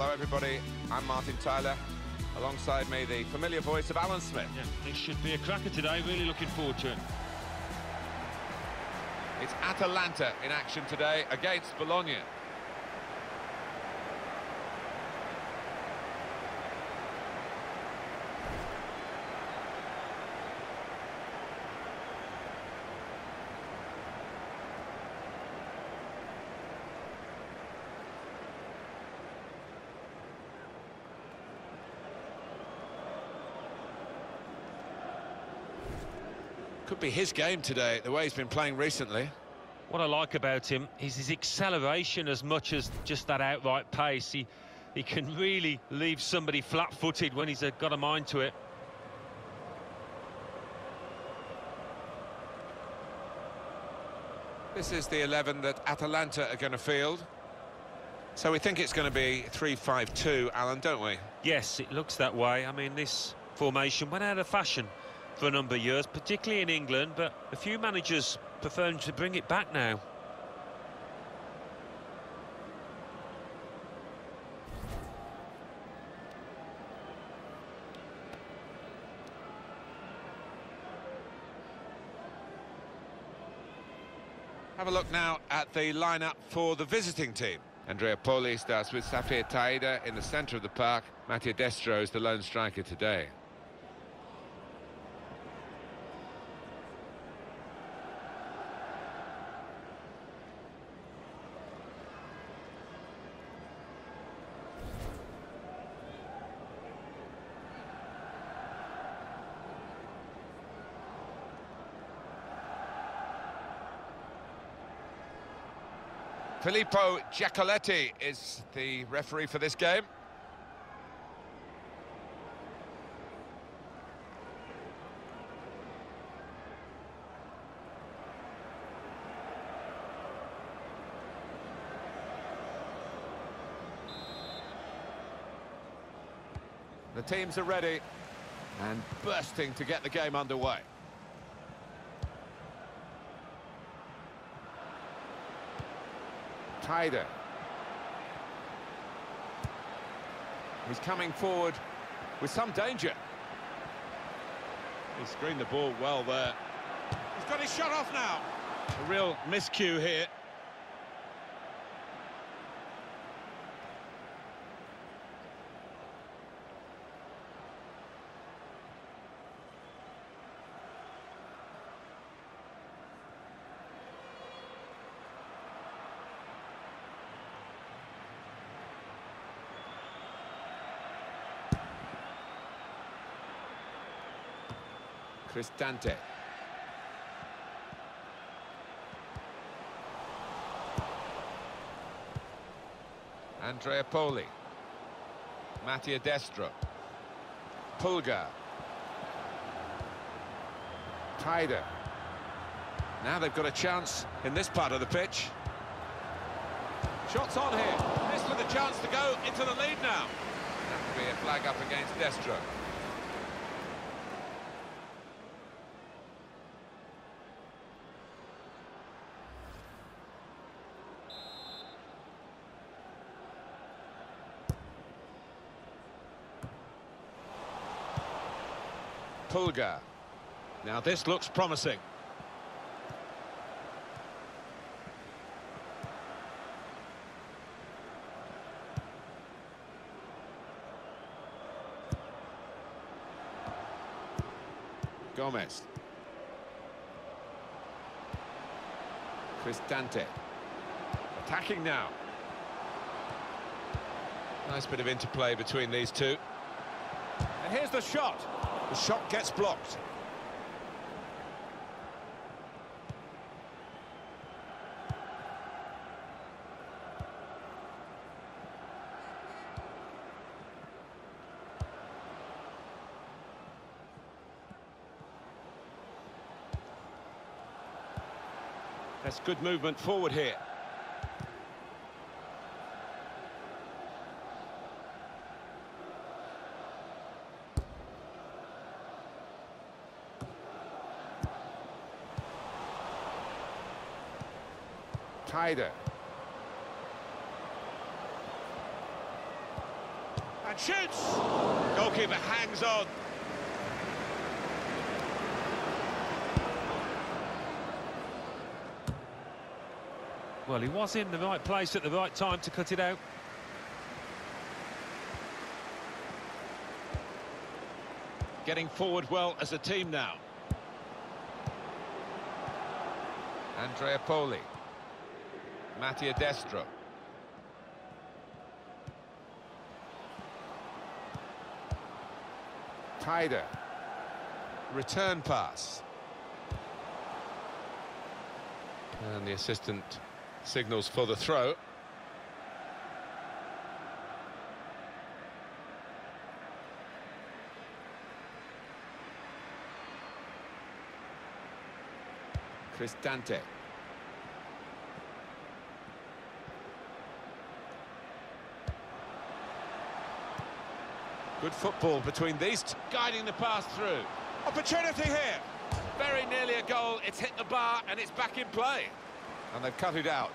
Hello, everybody. I'm Martin Tyler. Alongside me, the familiar voice of Alan Smith. Yeah, this should be a cracker today. Really looking forward to it. It's Atalanta in action today against Bologna. Could be his game today, the way he's been playing recently. What I like about him is his acceleration as much as just that outright pace. He, he can really leave somebody flat-footed when he's uh, got a mind to it. This is the 11 that Atalanta are going to field. So we think it's going to be 3-5-2, Alan, don't we? Yes, it looks that way. I mean, this formation went out of fashion for a number of years, particularly in England, but a few managers preferring to bring it back now. Have a look now at the lineup for the visiting team. Andrea Poli starts with Saphir Taider in the centre of the park. Mattia Destro is the lone striker today. Filippo Giacoletti is the referee for this game. The teams are ready and bursting to get the game underway. Taider. He's coming forward with some danger. He screened the ball well there. He's got his shot off now. A real miscue here. Cristante. Andrea Poli. Mattia Destro. Pulgar. Taider. Now they've got a chance in this part of the pitch. Shots on here. This with a chance to go into the lead now. That could be a flag up against Destro. Pulgar. Now this looks promising. Gomez. Cristante. Attacking now. Nice bit of interplay between these two. And here's the shot. The shot gets blocked. That's good movement forward here. And shoots! Goalkeeper hangs on. Well, he was in the right place at the right time to cut it out. Getting forward well as a team now. Andrea Poli. Mattia Destro. Taider. Return pass. And the assistant signals for the throw. Cristante. Good football between these two. Guiding the pass through. Opportunity here. Very nearly a goal. It's hit the bar and it's back in play. And they've cut it out.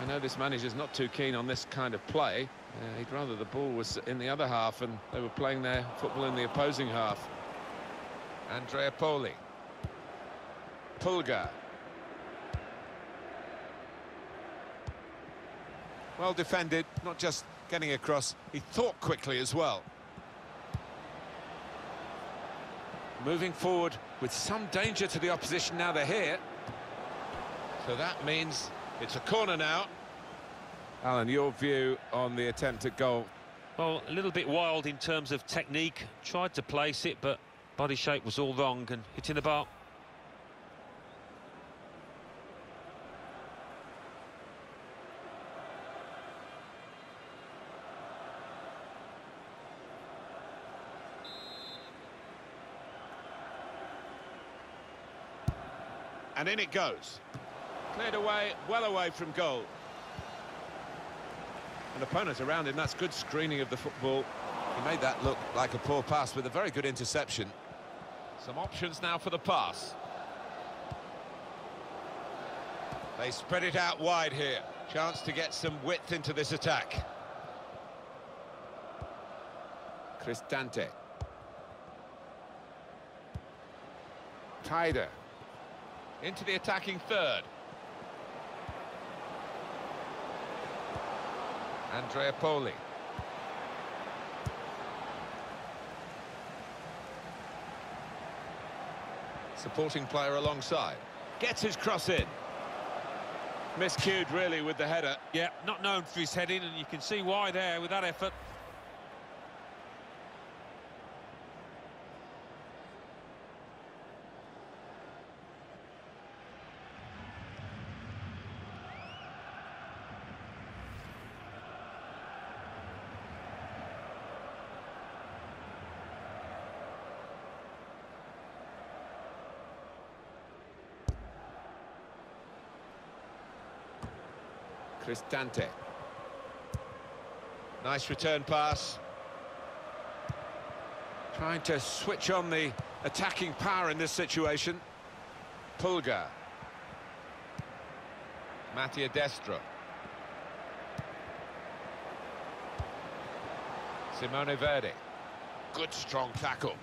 I know this manager's not too keen on this kind of play. Uh, he'd rather the ball was in the other half and they were playing their football in the opposing half. Andrea Poli. Pulgar. Well defended, not just getting across, he thought quickly as well. Moving forward with some danger to the opposition now they're here. So that means it's a corner now. Alan, your view on the attempt at goal? Well, a little bit wild in terms of technique. Tried to place it, but body shape was all wrong and hitting the bar. And in it goes. Cleared away, well away from goal. An opponent around him, that's good screening of the football. He made that look like a poor pass with a very good interception. Some options now for the pass. They spread it out wide here. Chance to get some width into this attack. Cristante. Taider. Into the attacking third. Andrea Poli. Supporting player alongside. Gets his cross in. Miscued, really, with the header. Yeah, not known for his heading, and you can see why there with that effort. Cristante. Nice return pass. Trying to switch on the attacking power in this situation. Pulgar. Mattia Destro. Simone Verdi. Good strong tackle.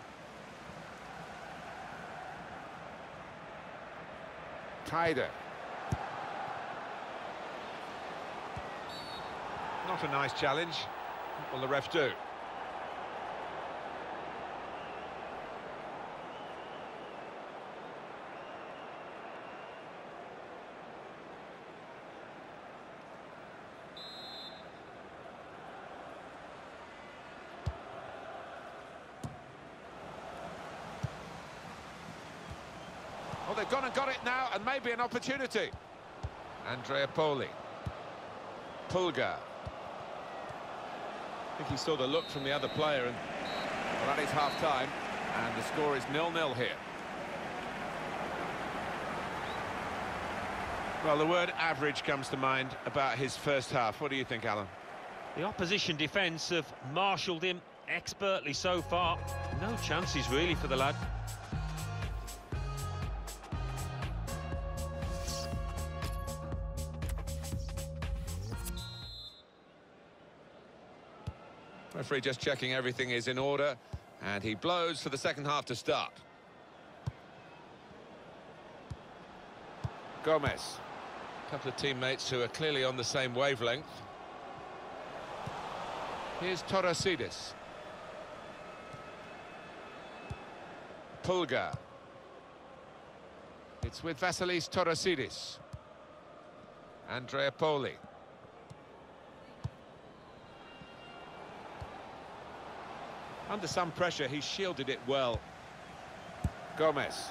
Taider. Not a nice challenge. What will the ref do? Oh, they've gone and got it now, and maybe an opportunity. Andrea Poli. Pulgar. I think he saw the look from the other player and Well, that is half-time, and the score is nil-nil here. Well, the word average comes to mind about his first half. What do you think, Alan? The opposition defence have marshalled him expertly so far. No chances really for the lad. Referee just checking everything is in order, and he blows for the second half to start. Gomez. A couple of teammates who are clearly on the same wavelength. Here's Torosidis. Pulgar. It's with Vasilis Torosidis. Andrea Poli. Under some pressure, he shielded it well. Gomez.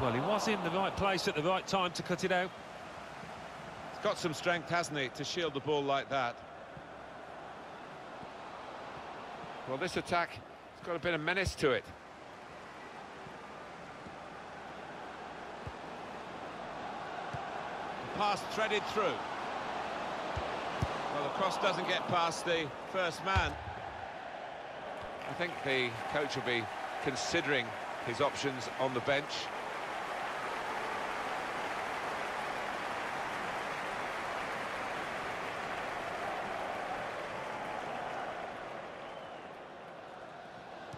Well, he was in the right place at the right time to cut it out. He's got some strength, hasn't he, to shield the ball like that. Well, this attack has got a bit of menace to it. The Pass threaded through. Well, the cross doesn't get past the first man. I think the coach will be considering his options on the bench.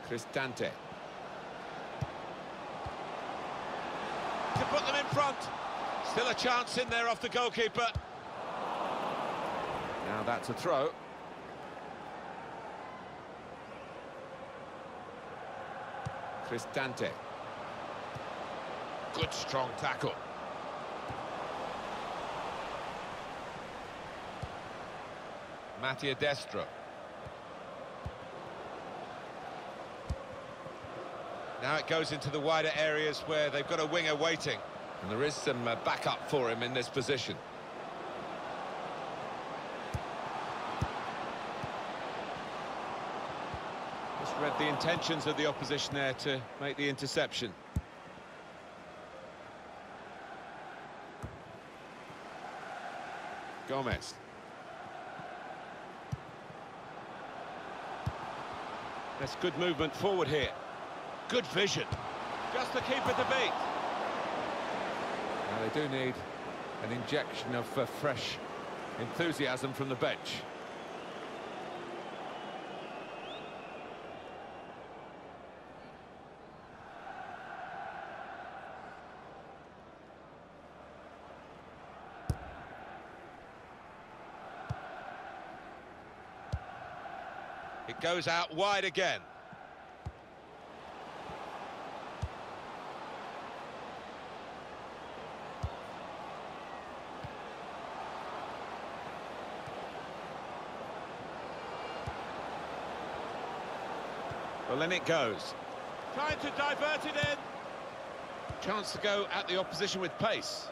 Cristante. To put them in front. Still a chance in there off the goalkeeper. Now that's a throw. Cristante. Good strong tackle. Mattia Destro. Now it goes into the wider areas where they've got a winger waiting. And there is some uh, backup for him in this position. Read the intentions of the opposition there to make the interception. Gomez. That's good movement forward here. Good vision. Just the keeper to beat. Now they do need an injection of uh, fresh enthusiasm from the bench. Goes out wide again. Well, then it goes. Trying to divert it in. Chance to go at the opposition with pace.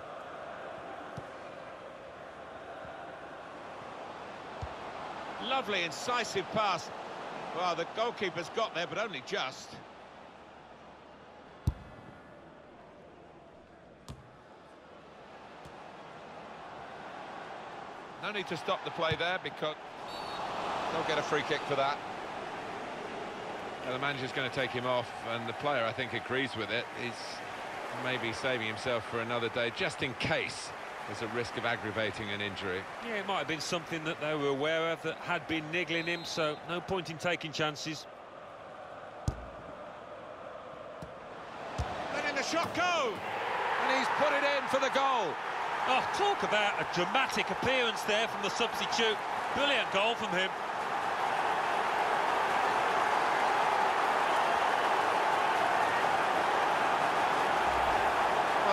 Lovely, incisive pass. Well, the goalkeeper's got there, but only just. No need to stop the play there because they'll get a free kick for that. The manager's going to take him off, and the player, I think, agrees with it. He's maybe saving himself for another day, just in case there's a risk of aggravating an injury. Yeah, it might have been something that they were aware of that had been niggling him, so no point in taking chances. Letting the shot go! And he's put it in for the goal. Oh, talk about a dramatic appearance there from the substitute. Brilliant goal from him.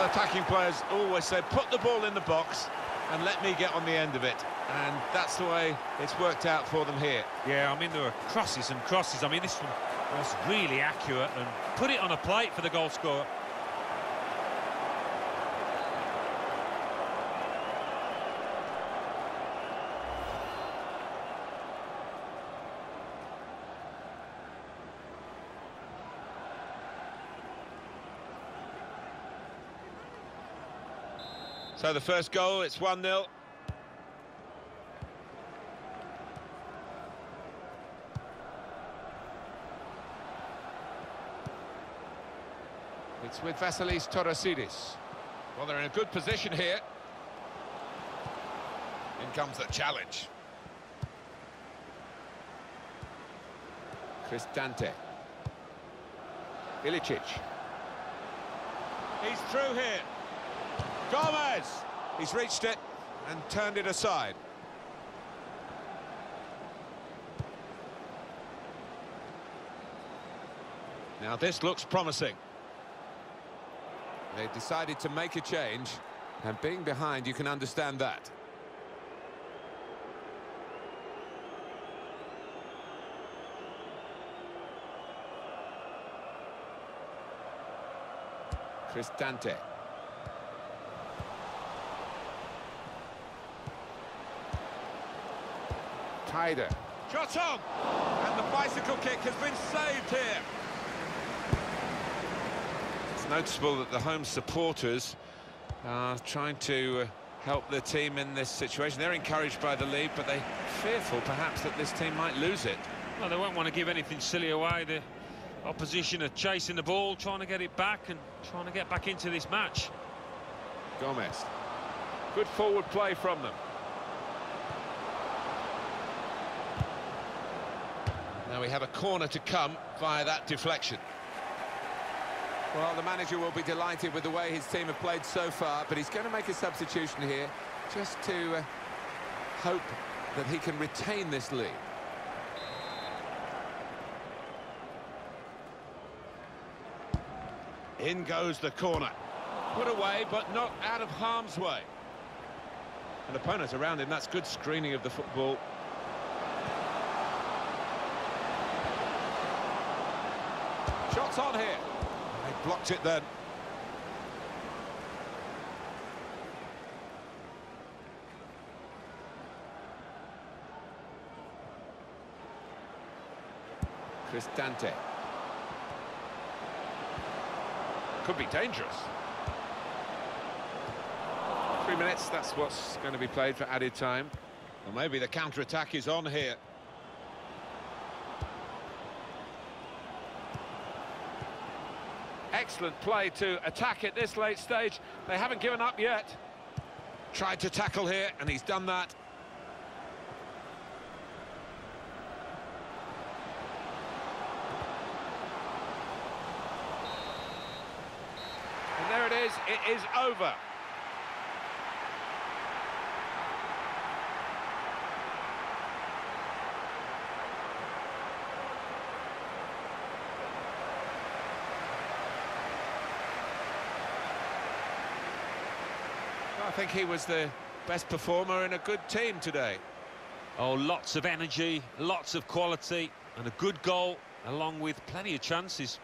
Attacking players always say, put the ball in the box and let me get on the end of it. And that's the way it's worked out for them here. Yeah, I mean, there were crosses and crosses. I mean, this one was really accurate and put it on a plate for the goal So the first goal, it's 1-0. It's with Vasilis Torosidis. Well, they're in a good position here. In comes the challenge. Cristante. Ilicic. He's through here. Gomez! He's reached it and turned it aside. Now this looks promising. They decided to make a change, and being behind, you can understand that. Cristante. Shot on! And the bicycle kick has been saved here. It's noticeable that the home supporters are trying to uh, help the team in this situation. They're encouraged by the lead, but they're fearful perhaps that this team might lose it. Well, they won't want to give anything silly away. The opposition are chasing the ball, trying to get it back and trying to get back into this match. Gomez. Good forward play from them. Now we have a corner to come via that deflection. Well, the manager will be delighted with the way his team have played so far, but he's going to make a substitution here just to uh, hope that he can retain this lead. In goes the corner. Put away, but not out of harm's way. An opponent around him, that's good screening of the football. Shots on here. They blocked it then. Cristante. Could be dangerous. Three minutes, that's what's going to be played for added time. Well, maybe the counter-attack is on here. Excellent play to attack at this late stage. They haven't given up yet. Tried to tackle here, and he's done that. And there it is, it is over. Think he was the best performer in a good team today. Oh, lots of energy, lots of quality, and a good goal, along with plenty of chances.